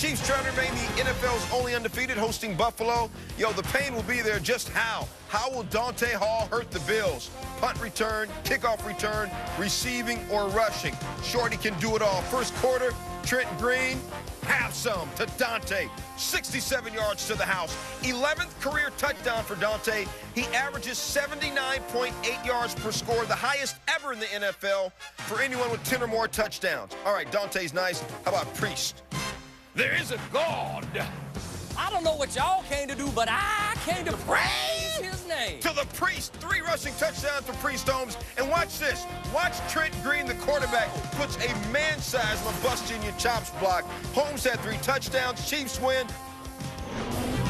Chiefs trying to remain the NFL's only undefeated, hosting Buffalo. Yo, the pain will be there. Just how? How will Dante Hall hurt the Bills? Punt return, kickoff return, receiving, or rushing? Shorty can do it all. First quarter, Trent Green, have some to Dante. 67 yards to the house. 11th career touchdown for Dante. He averages 79.8 yards per score, the highest ever in the NFL for anyone with 10 or more touchdowns. All right, Dante's nice. How about Priest? There is a God. I don't know what y'all came to do, but I came to praise his name. To the Priest. Three rushing touchdowns for Priest Holmes. And watch this. Watch Trent Green, the quarterback, puts a man-sized, bust in your chops block. Holmes had three touchdowns. Chiefs win.